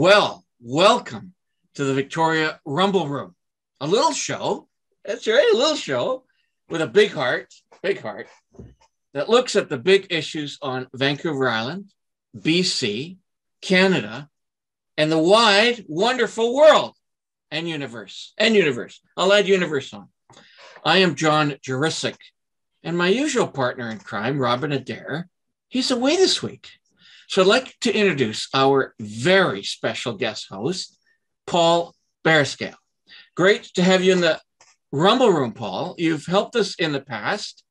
Well, welcome to the Victoria Rumble Room, a little show. That's right, a little show with a big heart, big heart that looks at the big issues on Vancouver Island, BC, Canada, and the wide, wonderful world and universe. And universe. I'll add universe on. I am John Jurisic, and my usual partner in crime, Robin Adair, he's away this week. So I'd like to introduce our very special guest host, Paul Barriscale. Great to have you in the Rumble Room, Paul. You've helped us in the past.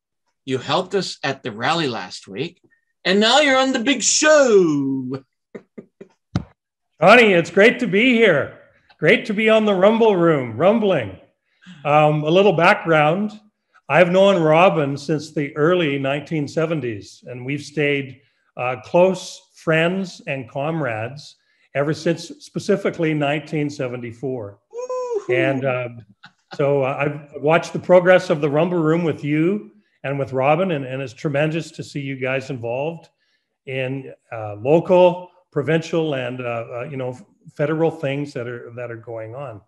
You helped us at the rally last week, and now you're on the big show. Johnny, it's great to be here. Great to be on the Rumble Room, rumbling. Um, a little background I've known Robin since the early 1970s, and we've stayed uh, close friends and comrades ever since specifically 1974. Woo-hoo. And uh, so uh, I've watched the progress of the Rumble Room with you and with Robin, and, and it's tremendous to see you guys involved in uh, local, provincial, and uh, uh, you know federal things that are that are going on.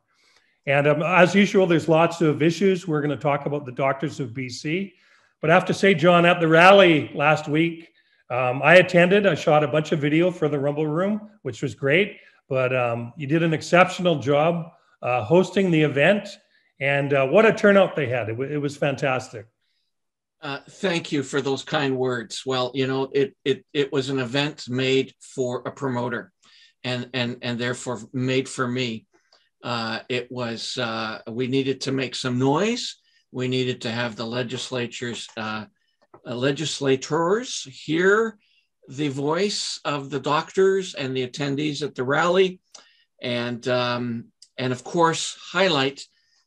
And um, as usual, there's lots of issues. We're going to talk about the doctors of BC. But I have to say, John, at the rally last week, um, I attended. I shot a bunch of video for the Rumble Room, which was great. But um, you did an exceptional job uh, hosting the event, and uh, what a turnout they had! It, w- it was fantastic. Uh, thank you for those kind words. Well, you know, it it it was an event made for a promoter, and and and therefore made for me. Uh, it was uh, we needed to make some noise. We needed to have the legislatures uh, legislators hear the voice of the doctors and the attendees at the rally, and um, and of course highlight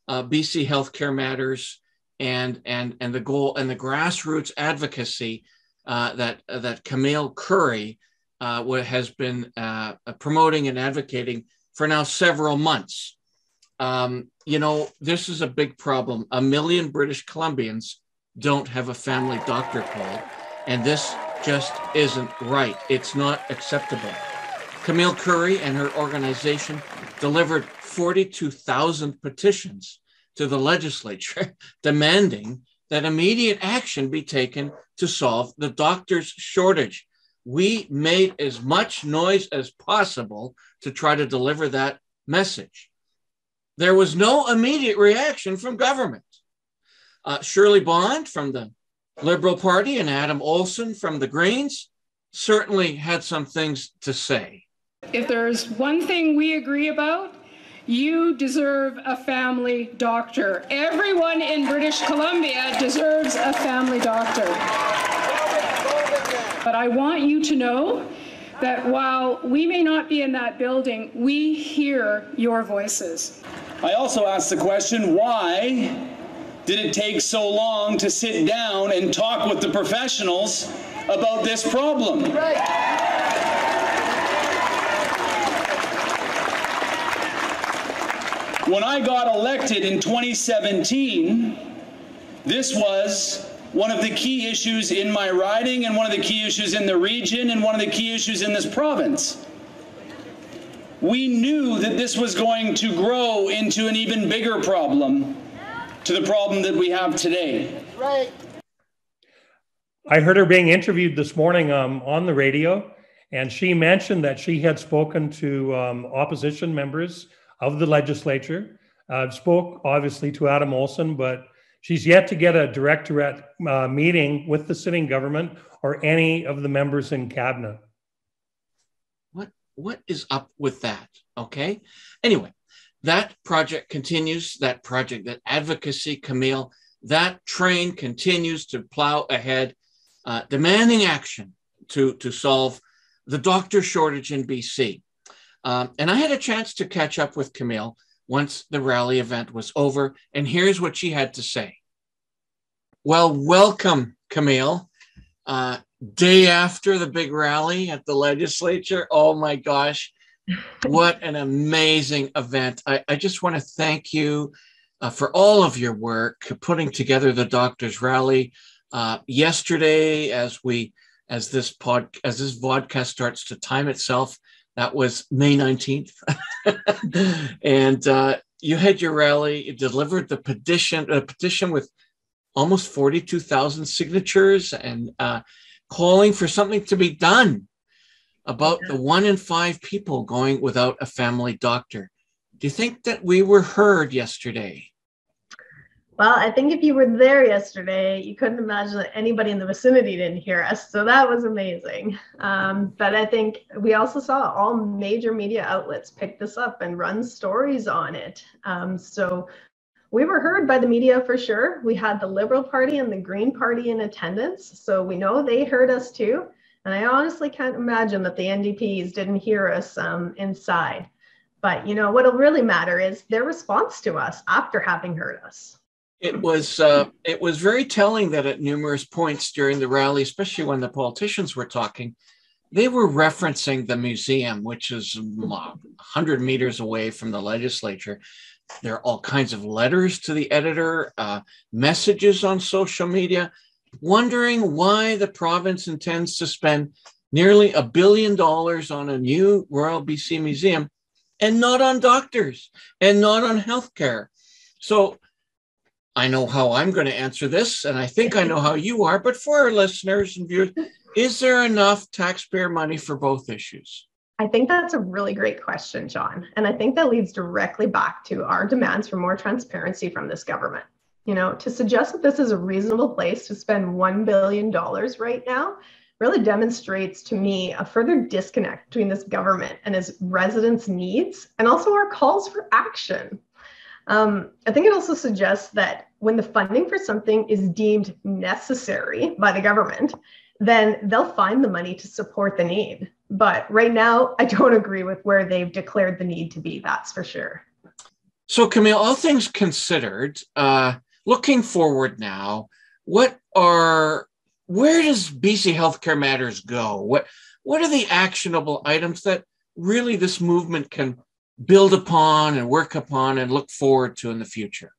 uh, BC healthcare matters and and and the goal and the grassroots advocacy uh, that uh, that Camille Currie uh, has been uh, promoting and advocating for now several months. Um, you know, this is a big problem. A million British Columbians don't have a family doctor Paul, and this just isn't right. It's not acceptable. Camille Currie and her organization delivered 42,000 petitions to the legislature demanding that immediate action be taken to solve the doctor's shortage. We made as much noise as possible to try to deliver that message. There was no immediate reaction from government. Uh, Shirley Bond from the Liberal Party and Adam Olsen from the Greens certainly had some things to say. If there's one thing we agree about, you deserve a family doctor. Everyone in British Columbia deserves a family doctor. But I want you to know that while we may not be in that building, we hear your voices. I also asked the question why did it take so long to sit down and talk with the professionals about this problem? Right. When I got elected in 2017, this was one of the key issues in my riding and one of the key issues in the region and one of the key issues in this province. We knew that this was going to grow into an even bigger problem to the problem that we have today. Right. I heard her being interviewed this morning um, on the radio, and she mentioned that she had spoken to um, opposition members of the legislature. Uh, spoke obviously to Adam Olsen, but she's yet to get a direct direct uh, meeting with the sitting government or any of the members in cabinet. What what is up with that? Okay. Anyway, that project continues, that project, that advocacy, Camille, that train continues to plow ahead, uh, demanding action to, to solve the doctor shortage in BC. Um, and I had a chance to catch up with Camille once the rally event was over. And here's what she had to say. Well, welcome, Camille. Uh, day after the big rally at the legislature. Oh my gosh what an amazing event. I, I just want to thank you uh, for all of your work putting together the doctors rally uh, yesterday as we as this pod as this vodcast starts to time itself That was May 19th. and uh, you had your rally, you delivered the petition, a petition with almost 42,000 signatures and uh, calling for something to be done about the one in five people going without a family doctor. Do you think that we were heard yesterday? Well, I think if you were there yesterday, you couldn't imagine that anybody in the vicinity didn't hear us. So that was amazing. Um, but I think we also saw all major media outlets pick this up and run stories on it. Um, so we were heard by the media for sure. We had the Liberal Party and the Green Party in attendance. So we know they heard us too. And I honestly can't imagine that the NDPs didn't hear us um, inside. But you know what'll really matter is their response to us after having heard us. It was uh, it was very telling that at numerous points during the rally, especially when the politicians were talking, they were referencing the museum, which is 100 meters away from the legislature. There are all kinds of letters to the editor, uh, messages on social media, wondering why the province intends to spend nearly a billion dollars on a new Royal BC Museum and not on doctors and not on healthcare. So I know how I'm going to answer this, and I think I know how you are. But for our listeners and viewers, is there enough taxpayer money for both issues? I think that's a really great question, John. And I think that leads directly back to our demands for more transparency from this government. You know, to suggest that this is a reasonable place to spend $1 billion right now really demonstrates to me a further disconnect between this government and its residents' needs and also our calls for action. Um, I think it also suggests that when the funding for something is deemed necessary by the government, then they'll find the money to support the need. But right now, I don't agree with where they've declared the need to be, that's for sure. So, Camille, all things considered, uh, looking forward now, what are where does BC Healthcare Matters go? What what are the actionable items that really this movement can build upon and work upon and look forward to in the future?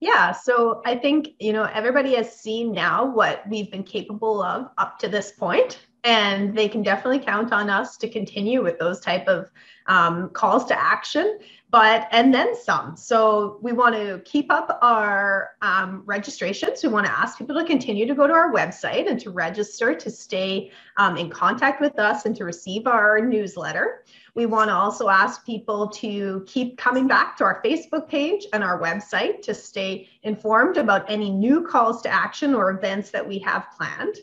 Yeah, so I think, you know, everybody has seen now what we've been capable of up to this point, and they can definitely count on us to continue with those type of um, calls to action but and then some. So we want to keep up our um, registrations. We want to ask people to continue to go to our website and to register to stay um, in contact with us and to receive our newsletter. We want to also ask people to keep coming back to our facebook page and our website to stay informed about any new calls to action or events that we have planned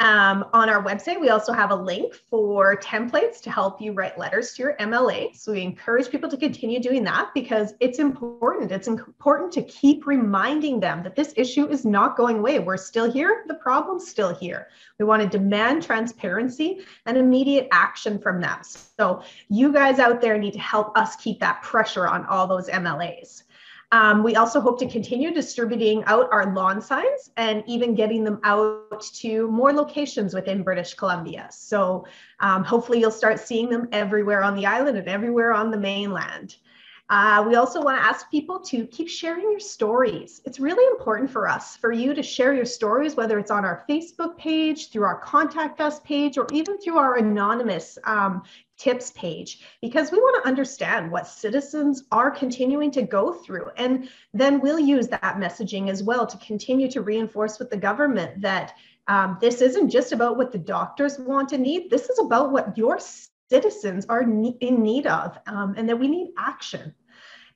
um, on our website, we also have a link for templates to help you write letters to your MLA. So we encourage people to continue doing that because it's important. It's important to keep reminding them that this issue is not going away. We're still here. The problem's still here. We want to demand transparency and immediate action from them. So you guys out there need to help us keep that pressure on all those MLAs. Um, we also hope to continue distributing out our lawn signs and even getting them out to more locations within British Columbia. So um, hopefully you'll start seeing them everywhere on the island and everywhere on the mainland. Uh, we also want to ask people to keep sharing your stories. It's really important for us, for you to share your stories, whether it's on our Facebook page, through our contact us page, or even through our anonymous um, tips page, because we want to understand what citizens are continuing to go through. And then we'll use that messaging as well to continue to reinforce with the government that um, this isn't just about what the doctors want and need, this is about what your citizens are in need of um, and that we need action.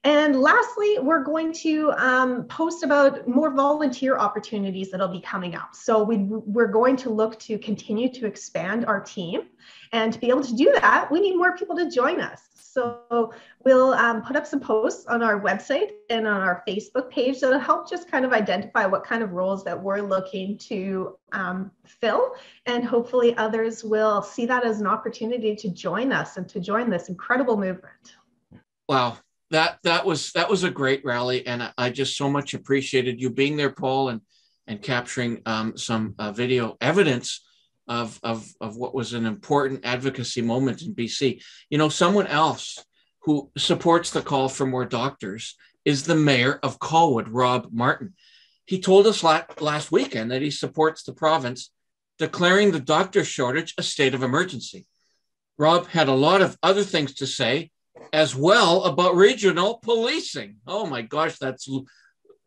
And lastly, we're going to um, post about more volunteer opportunities that'll be coming up. So we, we're going to look to continue to expand our team. And to be able to do that, we need more people to join us. So we'll um, put up some posts on our website and on our Facebook page that'll help just kind of identify what kind of roles that we're looking to um, fill. And hopefully others will see that as an opportunity to join us and to join this incredible movement. Wow, that that was that was a great rally, and I just so much appreciated you being there, Paul, and and capturing um, some uh, video evidence of, of of what was an important advocacy moment in BC. You know, someone else who supports the call for more doctors is the mayor of Colwood, Rob Martin. He told us last weekend that he supports the province declaring the doctor shortage a state of emergency. Rob had a lot of other things to say as well about regional policing. Oh my gosh, that's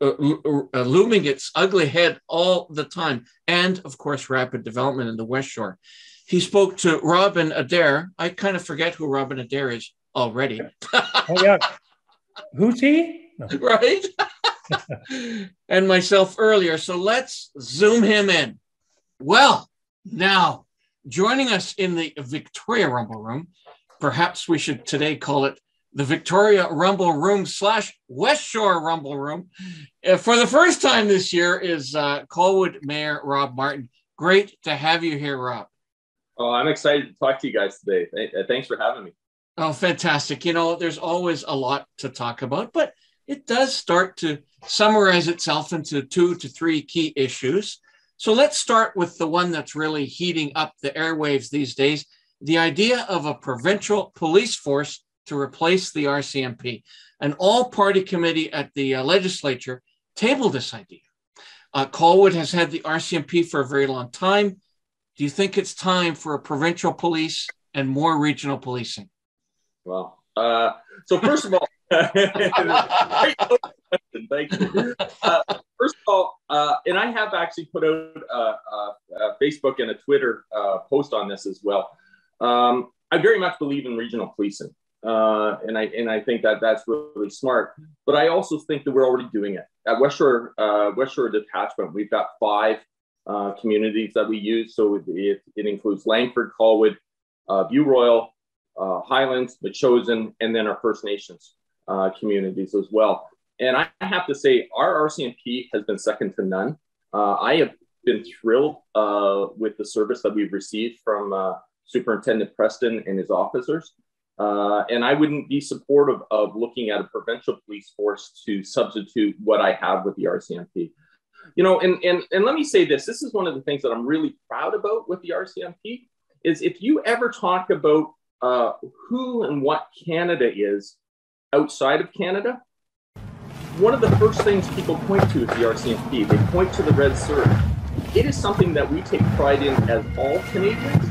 uh, uh, looming its ugly head all the time. And of course, rapid development in the West Shore. He spoke to Robin Adair. I kind of forget who Robin Adair is already. oh, yeah. Who's he? No. Right? and myself earlier. So let's zoom him in. Well, now joining us in the Victoria Rumble Room, perhaps we should today call it the Victoria Rumble Room slash West Shore Rumble Room. Uh, for the first time this year is uh, Colwood Mayor Rob Martin. Great to have you here, Rob. Oh, I'm excited to talk to you guys today. Uh, thanks for having me. Oh, fantastic. You know, there's always a lot to talk about, but it does start to summarize itself into two to three key issues. So let's start with the one that's really heating up the airwaves these days the idea of a provincial police force to replace the RCMP. An all party committee at the uh, legislature tabled this idea. Uh, Colwood has had the RCMP for a very long time. Do you think it's time for a provincial police and more regional policing? Well, uh, so first of all, Thank you. Uh, first of all, uh, and I have actually put out a, uh, uh, uh, Facebook and a Twitter post on this as well. Um, I very much believe in regional policing, and I and I think that that's really smart. But I also think that we're already doing it at West Shore West Shore Detachment. We've got five communities that we use, so it, it includes Langford, Colwood, View Royal, Highlands, Metchosin, and then our First Nations communities as well. And I have to say, our RCMP has been second to none. Uh, I have been thrilled uh, with the service that we've received from uh, Superintendent Preston and his officers. Uh, and I wouldn't be supportive of looking at a provincial police force to substitute what I have with the RCMP. You know, and, and, and let me say this this is one of the things that I'm really proud about with the RCMP is if you ever talk about uh, who and what Canada is outside of Canada, one of the first things people point to is the RCMP. They point to the red serge. It is something that we take pride in as all Canadians.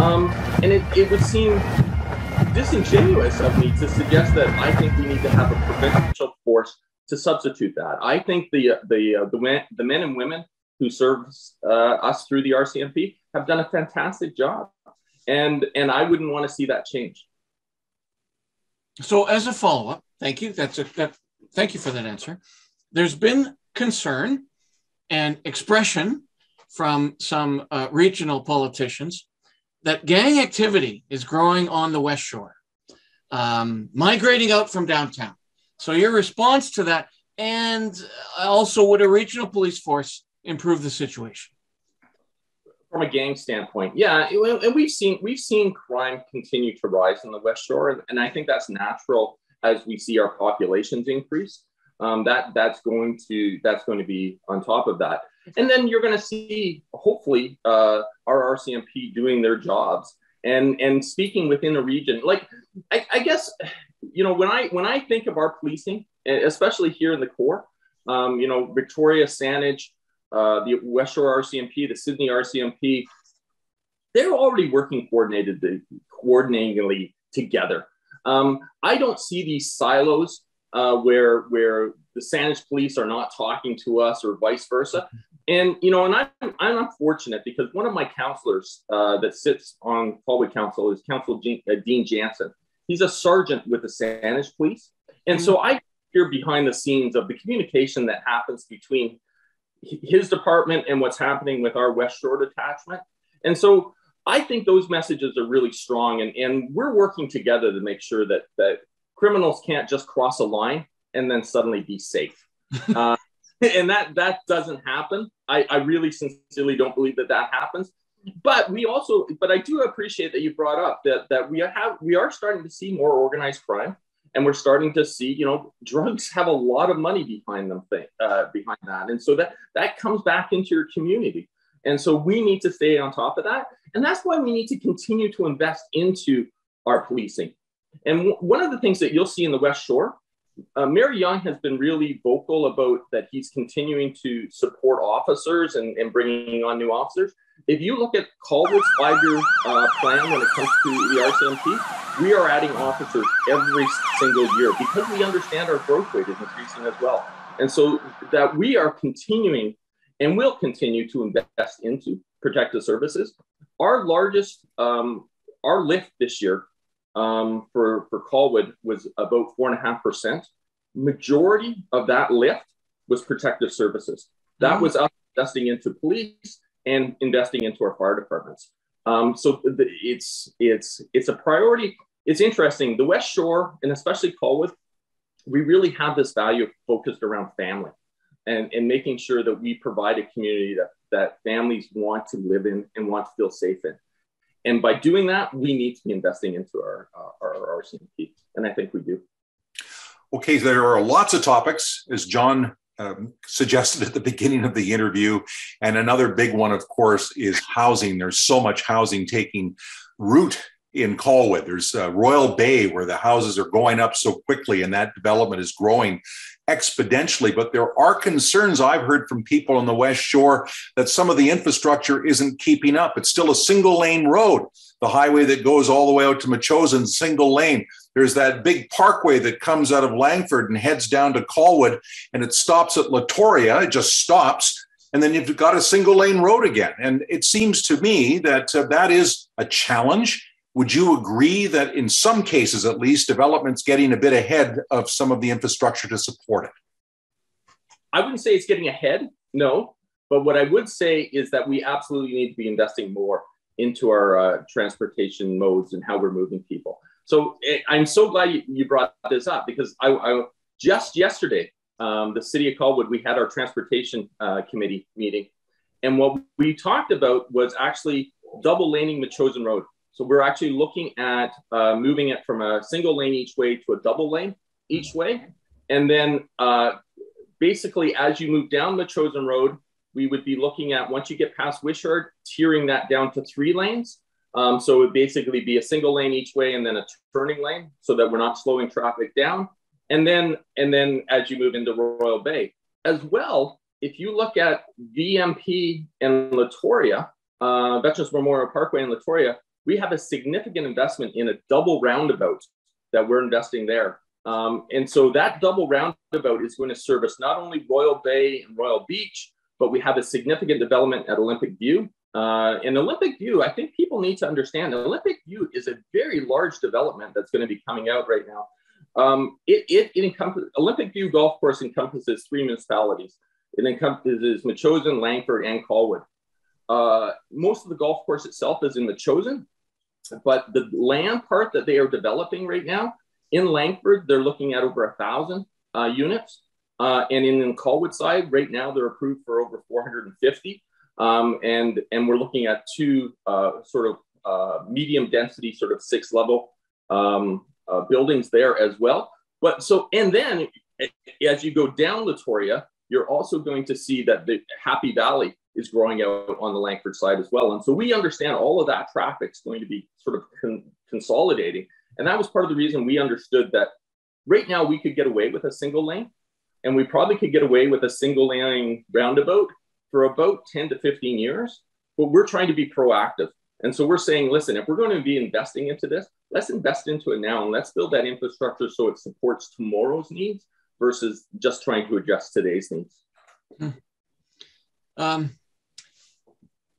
Um, and it, it would seem disingenuous of me to suggest that I think we need to have a provincial force to substitute that. I think the the uh, the, men, the men and women who serve uh, us through the RCMP have done a fantastic job, and and I wouldn't want to see that change. So, as a follow up, thank you. That's a that thank you for that answer. There's been concern and expression from some uh, regional politicians that gang activity is growing on the West Shore, um, migrating out from downtown. So, your response to that, and also would a regional police force improve the situation? From a gang standpoint, yeah, and we've seen we've seen crime continue to rise on the West Shore, and I think that's natural as we see our populations increase. Um, that that's going to that's going to be on top of that, and then you're going to see hopefully uh, our RCMP doing their jobs and and speaking within a region. Like I, I guess you know when I when I think of our policing, especially here in the core, um, you know Victoria, Saanich, uh, the West Shore RCMP, the Sidney RCMP, they're already working coordinated coordinatingly together. Um, I don't see these silos uh, where where the Saanich police are not talking to us or vice versa. And you know, and I'm I'm unfortunate because one of my counselors uh, that sits on Colwood Council is Council Jean, uh, Dean Jantzen. He's a sergeant with the Saanich Police, and mm-hmm. so I hear behind the scenes of the communication that happens between his department and what's happening with our West Shore detachment. And so I think those messages are really strong, and, and we're working together to make sure that that criminals can't just cross a line and then suddenly be safe. uh, and that that doesn't happen. I, I really sincerely don't believe that that happens. But we also, but I do appreciate that you brought up that that we have we are starting to see more organized crime, and we're starting to see you know drugs have a lot of money behind them thing, uh, behind that, and so that that comes back into your community. And so we need to stay on top of that. And that's why we need to continue to invest into our policing. And w- one of the things that you'll see in the West Shore, uh, Mayor Young has been really vocal about that he's continuing to support officers and, and bringing on new officers, if you look at Colwood's five-year uh, plan when it comes to the RCMP, we are adding officers every single year because we understand our growth rate is increasing as well. And so that we are continuing and will continue to invest into protective services. Our largest, um, our lift this year um, for, for Colwood was about four and a half percent. Majority of that lift was protective services. That mm-hmm. was us investing into police and investing into our fire departments. Um, so the, it's it's it's a priority. It's interesting. The West Shore and especially Colwood, we really have this value focused around family and, and making sure that we provide a community that, that families want to live in and want to feel safe in. And by doing that, we need to be investing into our, uh, our, our. And I think we do. Okay, there are lots of topics, as John um, suggested at the beginning of the interview. And another big one, of course, is housing. There's so much housing taking root in Colwood. There's uh, Royal Bay where the houses are going up so quickly and that development is growing exponentially. But there are concerns I've heard from people on the West Shore that some of the infrastructure isn't keeping up. It's still a single lane road. The highway that goes all the way out to Metchosin, single lane. There's that big parkway that comes out of Langford and heads down to Colwood and it stops at Latoria. It just stops and then you've got a single lane road again. And it seems to me that uh, that is a challenge. Would you agree that in some cases, at least, development's getting a bit ahead of some of the infrastructure to support it? I wouldn't say it's getting ahead, no. But what I would say is that we absolutely need to be investing more into our uh, transportation modes and how we're moving people. So eh, I'm so glad you, brought this up because I, I just yesterday, um, the city of Colwood, we had our transportation uh, committee meeting. And what we talked about was actually double laning Metchosin Road. So we're actually looking at uh, moving it from a single lane each way to a double lane each way. And then uh, basically, as you move down Metchosin Road, we would be looking at once you get past Wishart, tearing that down to three lanes. Um, so it would basically be a single lane each way and then a turning lane so that we're not slowing traffic down. And then, and then as you move into Royal Bay as well, if you look at VMP and Latoria, uh, Veterans Memorial Parkway and Latoria, we have a significant investment in a double roundabout that we're investing there. Um, and so that double roundabout is going to service not only Royal Bay and Royal Beach, but we have a significant development at Olympic View. Uh, in Olympic View, I think people need to understand Olympic View is a very large development that's going to be coming out right now. Um, it, it, it encompasses Olympic View Golf Course encompasses three municipalities. It encompasses Metchosin, Langford, and Colwood. Uh, most of the golf course itself is in Metchosin, but the land part that they are developing right now in Langford, they're looking at over a thousand uh, units. Uh, and in the Colwood side, right now they're approved for over 450. Um, and, and we're looking at two uh, sort of uh, medium density, sort of six level um, uh, buildings there as well. But so, and then as you go down Latoria, you're also going to see that the Happy Valley is growing out on the Langford side as well. And so we understand all of that traffic is going to be sort of con- consolidating. And that was part of the reason we understood that right now we could get away with a single lane and we probably could get away with a single lane roundabout for about 10 to 15 years. But we're trying to be proactive. And so we're saying, listen, if we're going to be investing into this, let's invest into it now and let's build that infrastructure so it supports tomorrow's needs versus just trying to address today's needs. Hmm. Um,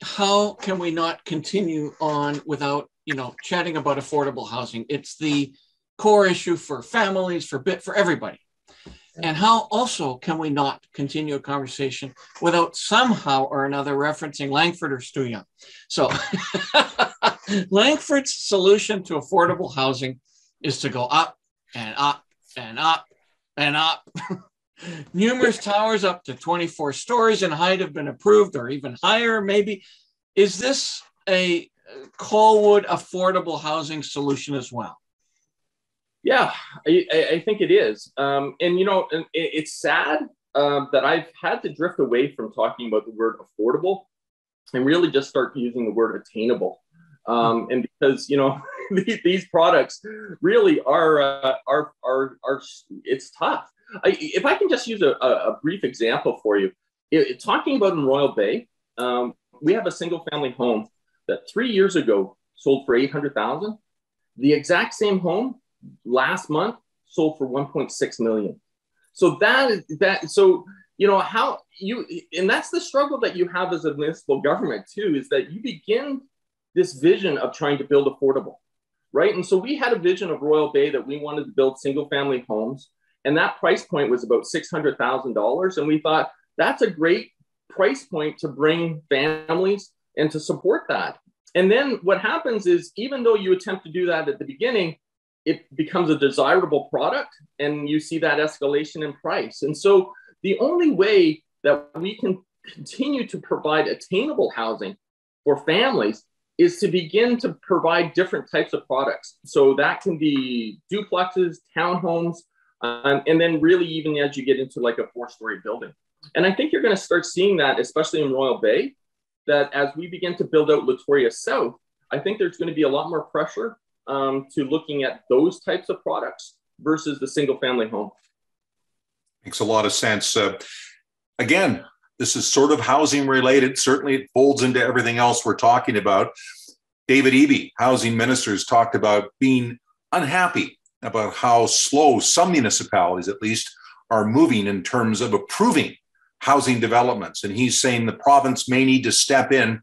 how can we not continue on without you know chatting about affordable housing? It's the core issue for families for bit for everybody. And how also can we not continue a conversation without somehow or another referencing langford or Stew Young? So langford's solution to affordable housing is to go up and up and up and up Numerous towers up to 24 stories in height have been approved or even higher, maybe. Is this a Colwood affordable housing solution as well? Yeah, I, I think it is. Um, and, you know, it, it's sad uh, that I've had to drift away from talking about the word affordable and really just start using the word attainable. Um, and because, you know, these products really are, uh, are, are, are, it's tough. I, if I can just use a, a brief example for you, it, talking about in Royal Bay, um, we have a single family home that three years ago sold for 800,000. The exact same home last month sold for 1.6 million. So that is that. So you know how you and that's the struggle that you have as a municipal government too is that you begin this vision of trying to build affordable, right? And so we had a vision of Royal Bay that we wanted to build single family homes, and that price point was about six hundred thousand dollars, and we thought that's a great price point to bring families and to support that. And then what happens is, even though you attempt to do that at the beginning, it becomes a desirable product and you see that escalation in price. And so the only way that we can continue to provide attainable housing for families is to begin to provide different types of products. So that can be duplexes, townhomes, um, and then really even as you get into like a four story building. And I think you're going to start seeing that, especially in Royal Bay, that as we begin to build out Latoria South, I think there's going to be a lot more pressure um, to looking at those types of products versus the single family home. Makes a lot of sense. Uh, again, this is sort of housing related. Certainly, it folds into everything else we're talking about. David Eby, housing minister, has talked about being unhappy about how slow some municipalities, at least, are moving in terms of approving housing developments. And he's saying the province may need to step in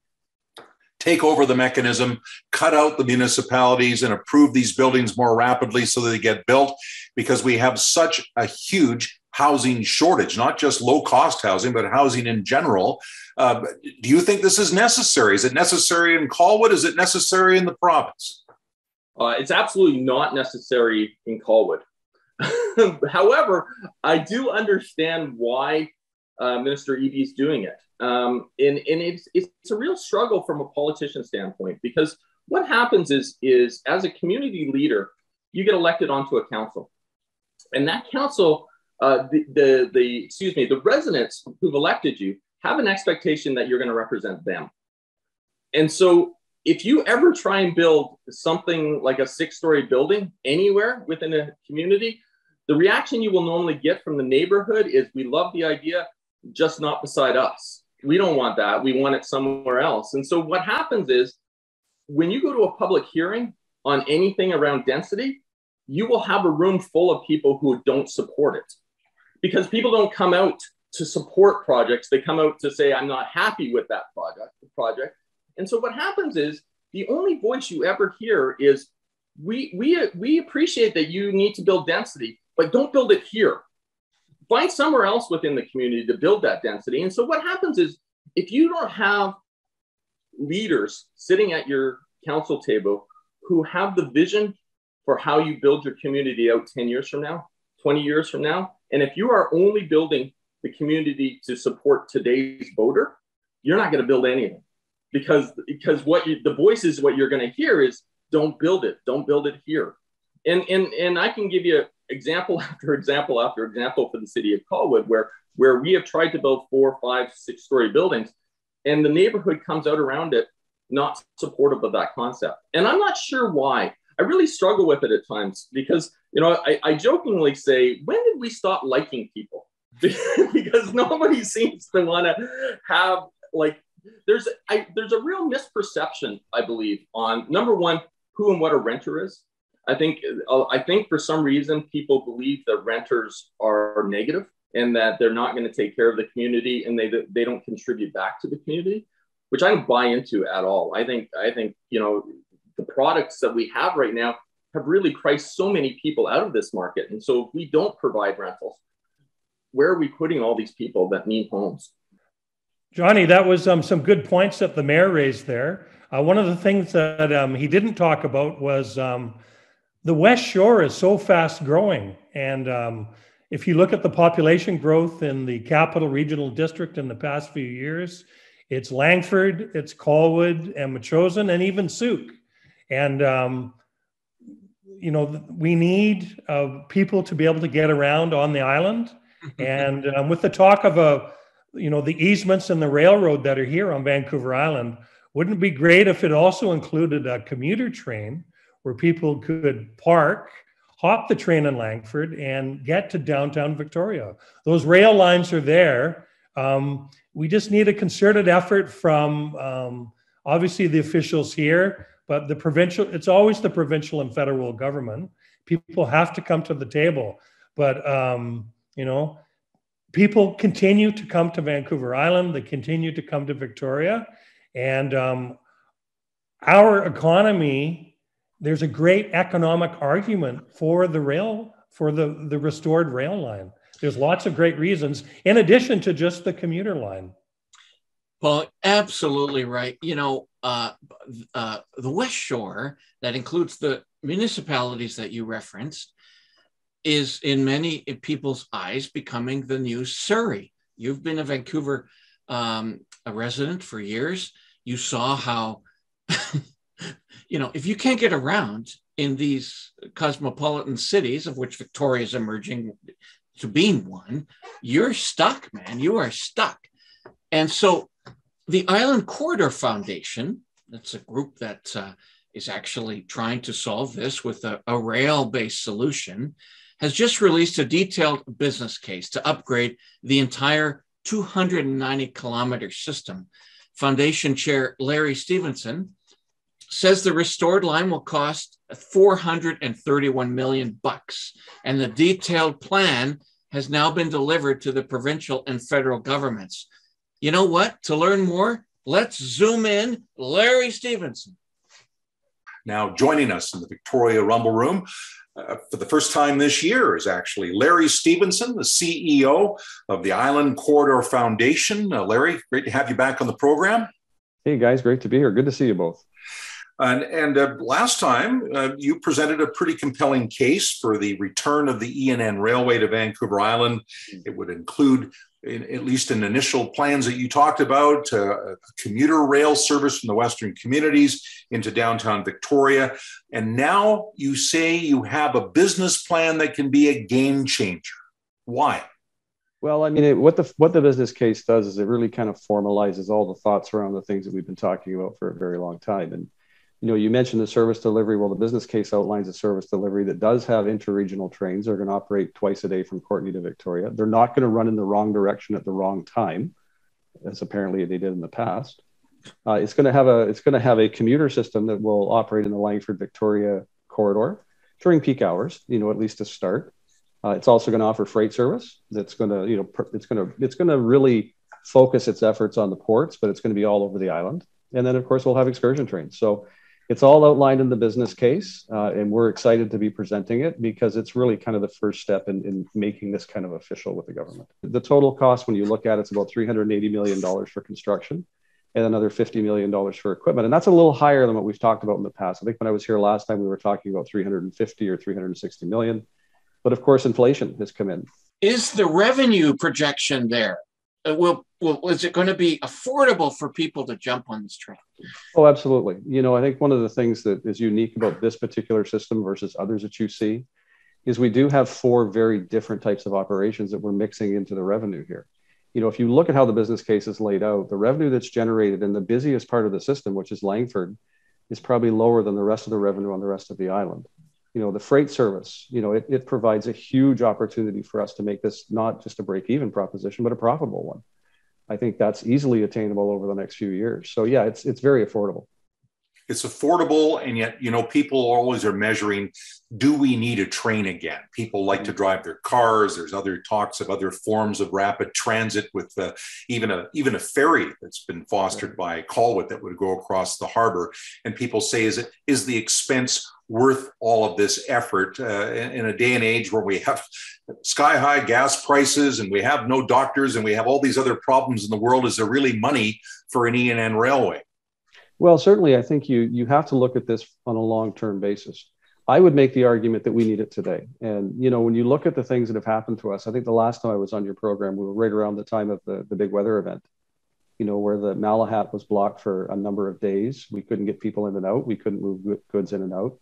take over the mechanism, cut out the municipalities, and approve these buildings more rapidly so that they get built because we have such a huge housing shortage, not just low cost housing, but housing in general. Uh, do you think this is necessary? Is it necessary in Colwood? Is it necessary in the province? Uh, it's absolutely not necessary in Colwood. However, I do understand why uh, Minister Eby is doing it. Um, and and it's, it's a real struggle from a politician standpoint because what happens is, is as a community leader, you get elected onto a council. And that council, uh, the, the, the, excuse me, the residents who've elected you have an expectation that you're going to represent them. And so if you ever try and build something like a six story building anywhere within a community, the reaction you will normally get from the neighborhood is we love the idea, just not beside us we don't want that. We want it somewhere else. And so what happens is when you go to a public hearing on anything around density, you will have a room full of people who don't support it because people don't come out to support projects. They come out to say, I'm not happy with that project, project. And so what happens is the only voice you ever hear is we, we, we appreciate that you need to build density, but don't build it here find somewhere else within the community to build that density. And so what happens is if you don't have leaders sitting at your council table who have the vision for how you build your community out 10 years from now, 20 years from now, and if you are only building the community to support today's voter, you're not going to build anything because because what you, the voices what you're going to hear is don't build it, don't build it here. And and and I can give you example after example after example for the city of Colwood, where where we have tried to build four, five, six story buildings, and the neighborhood comes out around it not supportive of that concept. And I'm not sure why. I really struggle with it at times because you know I, I jokingly say, when did we stop liking people? because nobody seems to want to have like there's I, there's a real misperception I believe on number one who and what a renter is I think uh, I think for some reason people believe that renters are negative and that they're not going to take care of the community and they they don't contribute back to the community, which I don't buy into at all. I think I think you know the products that we have right now have really priced so many people out of this market, and so if we don't provide rentals, where are we putting all these people that need homes? Johnny, that was um, some good points that the mayor raised there. Uh, one of the things that um, he didn't talk about was um, the West Shore is so fast growing. And um, if you look at the population growth in the capital regional district in the past few years, it's Langford, it's Colwood, and Metchosin, and even Sooke. And, um, you know, we need uh, people to be able to get around on the island. and um, with the talk of a, you know, the easements and the railroad that are here on Vancouver Island, wouldn't it be great if it also included a commuter train where people could park, hop the train in Langford, and get to downtown Victoria. Those rail lines are there. Um, we just need a concerted effort from um, obviously the officials here, but the provincial, it's always the provincial and federal government. People have to come to the table. But, um, you know, people continue to come to Vancouver Island, they continue to come to Victoria. And um, our economy, there's a great economic argument for the rail, for the, the restored rail line. There's lots of great reasons, in addition to just the commuter line. Well, absolutely right. You know, uh, uh, the West Shore, that includes the municipalities that you referenced, is in many people's eyes becoming the new Surrey. You've been a Vancouver um, a resident for years. You saw how, you know, if you can't get around in these cosmopolitan cities, of which Victoria is emerging to being one, you're stuck, man. You are stuck. And so the Island Corridor Foundation, that's a group that uh, is actually trying to solve this with a, a rail based solution, has just released a detailed business case to upgrade the entire 290 kilometer system. Foundation Chair Larry Stevenson says the restored line will cost 431 million bucks and the detailed plan has now been delivered to the provincial and federal governments. You know what? To learn more, let's zoom in Larry Stevenson. Now joining us in the Victoria Rumble Room uh, for the first time this year is actually Larry Stevenson, the CEO of the Island Corridor Foundation. Uh, Larry, great to have you back on the program. Hey guys, great to be here. Good to see you both. And, and uh, last time, uh, you presented a pretty compelling case for the return of the E&N Railway to Vancouver Island. It would include in, at least in initial plans that you talked about, uh, commuter rail service from the Western communities into downtown Victoria. And now you say you have a business plan that can be a game changer. Why? Well, I mean, it, what the what the business case does is it really kind of formalizes all the thoughts around the things that we've been talking about for a very long time. And you know, you mentioned the service delivery. Well, the business case outlines a service delivery that does have interregional trains. They're going to operate twice a day from Courtenay to Victoria. They're not going to run in the wrong direction at the wrong time, as apparently they did in the past. Uh, it's going to have a it's going to have a commuter system that will operate in the Langford Victoria corridor during peak hours. You know, at least to start. Uh, it's also going to offer freight service. That's going to you know it's going to it's going to really focus its efforts on the ports, but it's going to be all over the island. And then of course we'll have excursion trains. So it's all outlined in the business case, uh, and we're excited to be presenting it because it's really kind of the first step in, in making this kind of official with the government. The total cost, when you look at it, it's about $380 million for construction and another $50 million for equipment. And that's a little higher than what we've talked about in the past. I think when I was here last time, we were talking about 350 or 360 million. But of course, inflation has come in. Is the revenue projection there? Uh, will, will is it going to be affordable for people to jump on this train? Oh, absolutely. You know, I think one of the things that is unique about this particular system versus others that you see is we do have four very different types of operations that we're mixing into the revenue here. You know, if you look at how the business case is laid out, the revenue that's generated in the busiest part of the system, which is Langford, is probably lower than the rest of the revenue on the rest of the island. You know, the freight service, you know, it, it provides a huge opportunity for us to make this not just a break even proposition, but a profitable one. I think that's easily attainable over the next few years. So yeah, it's it's very affordable. It's affordable, and yet you know people always are measuring: Do we need a train again? People like to drive their cars. There's other talks of other forms of rapid transit, with uh, even a even a ferry that's been fostered by Colwood that would go across the harbor. And people say, is it is the expense worth all of this effort uh, in, in, a day and age where we have sky high gas prices and we have no doctors and we have all these other problems in the world? Is there really money for an E&N railway? Well, certainly, I think you you have to look at this on a long term basis. I would make the argument that we need it today. And you know, when you look at the things that have happened to us, I think the last time I was on your program, we were right around the time of the, the big weather event. You know, where the Malahat was blocked for a number of days. We couldn't get people in and out. We couldn't move goods in and out.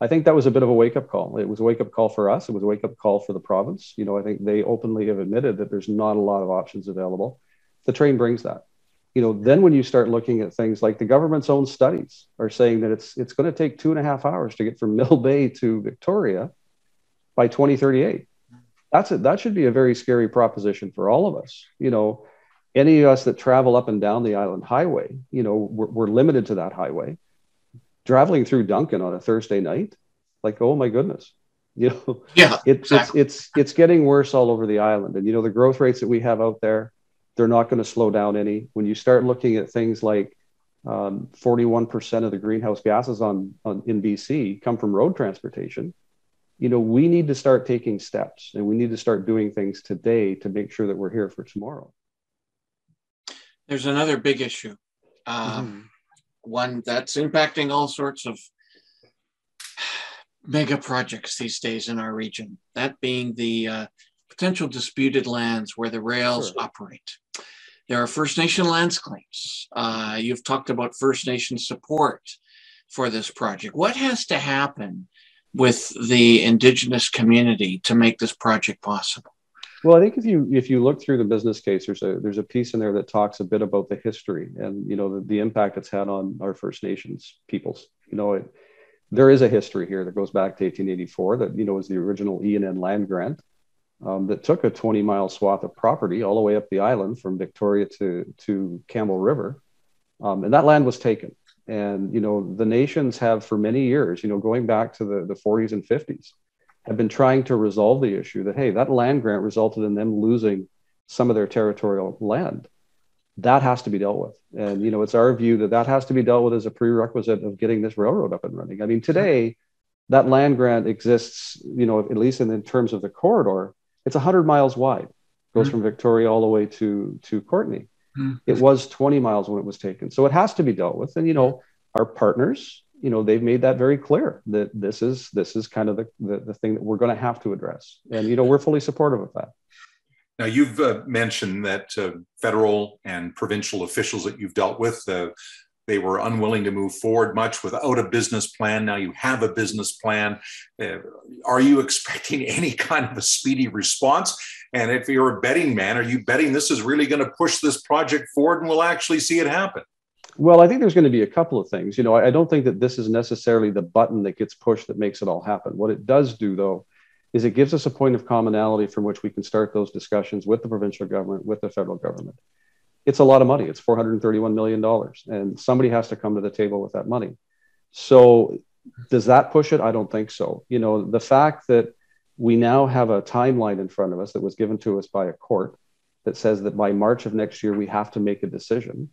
I think that was a bit of a wake up call. It was a wake up call for us. It was a wake up call for the province. You know, I think they openly have admitted that there's not a lot of options available. The train brings that. You know, then when you start looking at things like the government's own studies are saying that it's it's going to take two and a half hours to get from Mill Bay to Victoria by 2038. That's it. That should be a very scary proposition for all of us. You know, Any of us that travel up and down the island highway, you know, we're, we're limited to that highway. Traveling through Duncan on a Thursday night, like, oh my goodness, you know, Yeah, it, exactly. it's it's it's getting worse all over the island. And you know, the growth rates that we have out there, they're not going to slow down any. When you start looking at things like um, 41% of the greenhouse gases on, on in BC come from road transportation. You know, we need to start taking steps and we need to start doing things today to make sure that we're here for tomorrow. There's another big issue, um, Mm-hmm. one that's impacting all sorts of mega projects these days in our region. That being the uh, potential disputed lands where the rails Sure. operate. There are First Nation lands claims. Uh, you've talked about First Nation support for this project. What has to happen with the Indigenous community to make this project possible? Well, I think if you if you look through the business case, there's a there's a piece in there that talks a bit about the history and you know the, the impact it's had on our First Nations peoples. You know, it, there is a history here that goes back to 1884 that you know was the original E and N land grant um, that took a 20 mile swath of property all the way up the island from Victoria to to Campbell River, um, and that land was taken. And you know the nations have for many years, you know, going back to the the 40s and 50s, have been trying to resolve the issue that hey, that land grant resulted in them losing some of their territorial land. That has to be dealt with, and you know it's our view that that has to be dealt with as a prerequisite of getting this railroad up and running. I mean, today that land grant exists, you know, at least in, in terms of the corridor, it's 100 miles wide, goes Mhm. from Victoria all the way to to Courtenay. Mhm. It was 20 miles when it was taken, so it has to be dealt with, and you know our partners you know they've made that very clear that this is this is kind of the, the, the thing that we're going to have to address and you know we're fully supportive of that Now, you've uh, mentioned that uh, federal and provincial officials that you've dealt with, uh, they were unwilling to move forward much without a business plan. Now you have a business plan. Uh, are you expecting any kind of a speedy response? And if you're a betting man, are you betting this is really going to push this project forward and we'll actually see it happen? well i think there's going to be a couple of things you know I, I don't think that this is necessarily the button that gets pushed that makes it all happen what it does do though is it gives us a point of commonality from which we can start those discussions with the provincial government with the federal government it's a lot of money. It's 431 million dollars and somebody has to come to the table with that money. So does that push it? I don't think so. You know the fact that we now have a timeline in front of us that was given to us by a court that says that by march of next year we have to make a decision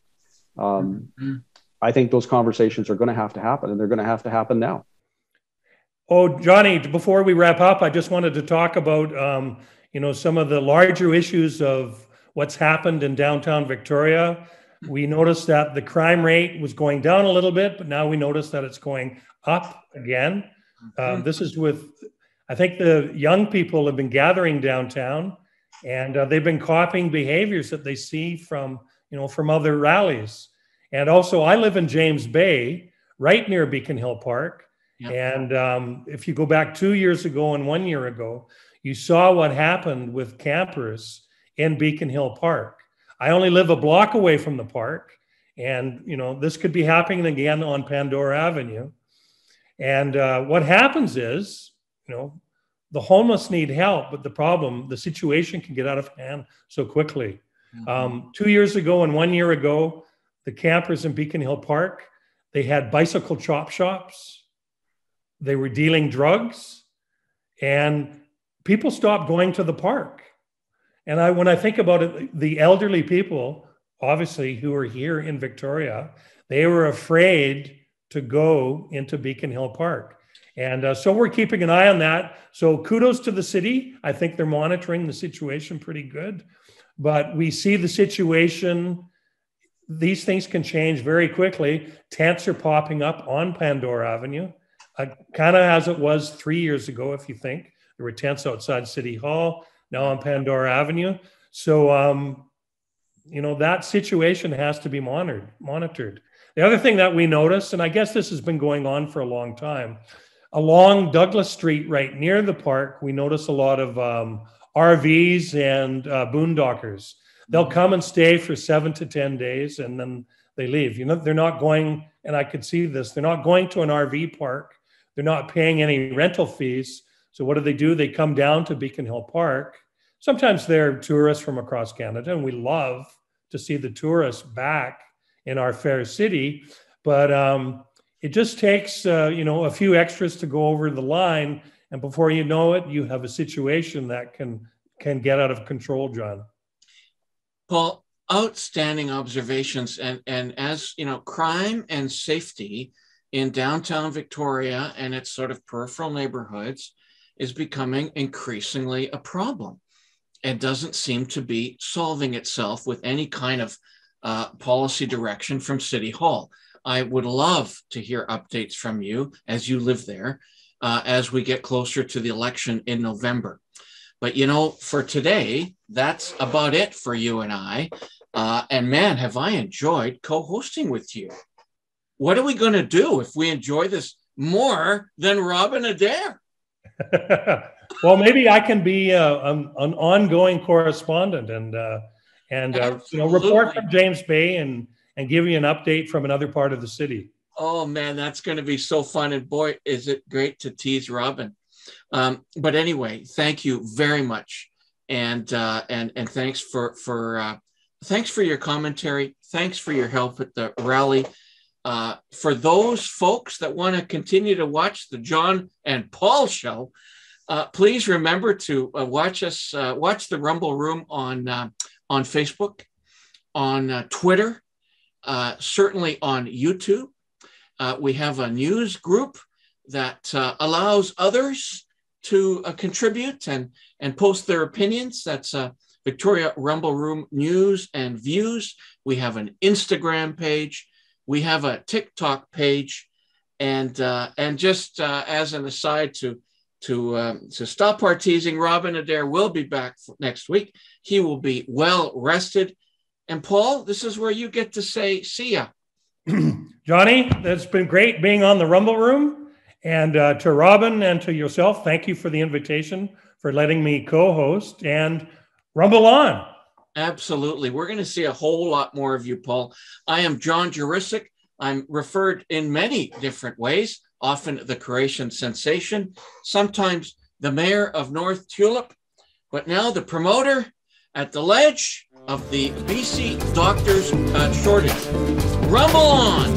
um, Mhm. i think those conversations are going to have to happen and they're going to have to happen now. Oh, Johnny, before we wrap up, I just wanted to talk about, um, you know, some of the larger issues of what's happened in downtown Victoria. We noticed that the crime rate was going down a little bit, but now we notice that it's going up again. Um, this is with, I think the young people have been gathering downtown and uh, they've been copying behaviors that they see from, you know, from other rallies. And also, I live in James Bay, right near Beacon Hill Park. Yeah. And um, if you go back two years ago and one year ago, you saw what happened with campers in Beacon Hill Park. I only live a block away from the park, and you know this could be happening again on Pandora Avenue. And uh, what happens is, you know, the homeless need help, but the problem, the situation can get out of hand so quickly. Um, two years ago and one year ago, the campers in Beacon Hill Park, they had bicycle chop shops. They were dealing drugs, and people stopped going to the park. And I, when I think about it, the elderly people, obviously, who are here in Victoria, they were afraid to go into Beacon Hill Park. And uh, so we're keeping an eye on that. So kudos to the city. I think they're monitoring the situation pretty good. But we see the situation, these things can change very quickly. Tents are popping up on Pandora Avenue, uh, kind of as it was three years ago, if you think. There were tents outside City Hall, now on Pandora Avenue. So, um, you know, that situation has to be monitored. monitored. The other thing that we noticed, and I guess this has been going on for a long time, along Douglas Street, right near the park, we notice a lot of um, RVs and uh, boondockers. They'll come and stay for seven to 10 days and then they leave. You know, they're not going, and I could see this, they're not going to an RV park. They're not paying any rental fees. So what do they do? They come down to Beacon Hill Park. Sometimes they're tourists from across Canada, and we love to see the tourists back in our fair city. But um, it just takes, uh, you know, a few extras to go over the line. And before you know it, you have a situation that can can get out of control, John. Paul, outstanding observations. And, and as you know, crime and safety in downtown Victoria and its sort of peripheral neighborhoods is becoming increasingly a problem and doesn't seem to be solving itself with any kind of uh, policy direction from City Hall. I would love to hear updates from you as you live there uh, as we get closer to the election in November. But you know, for today, that's about it for you and I. Uh, and man, have I enjoyed co hosting with you. What are we going to do if we enjoy this more than Robin Adair? well, maybe I can be uh, an, an, ongoing correspondent and uh, and uh, you know report from James Bay and and give you an update from another part of the city. Oh man, that's going to be so fun! And boy, is it great to tease Robin. Um, but anyway, thank you very much, and uh, and and thanks for for uh, thanks for your commentary. Thanks for your help at the rally. Uh, for those folks that want to continue to watch the John and Paul show, uh, please remember to uh, watch us uh, watch the Rumble Room on uh, on Facebook, on uh, Twitter, certainly on YouTube. we have a news group that allows others to contribute and and post their opinions. That's Victoria Rumble Room News and Views. We have an Instagram page. We have a TikTok page, and uh, and just uh, as an aside to to um, to stop our teasing, Robin Adair will be back next week. He will be well rested. And Paul, this is where you get to say see ya. Johnny, it's been great being on the Rumble Room. And uh, to Robin and to yourself, thank you for the invitation, for letting me co host and rumble on. Absolutely. We're going to see a whole lot more of you, Paul. I am John Jurisic. I'm referred in many different ways, often the Croatian sensation, sometimes the mayor of North Tulip, but now the promoter at the ledge of the BC doctors uh, shortage. Rumble on!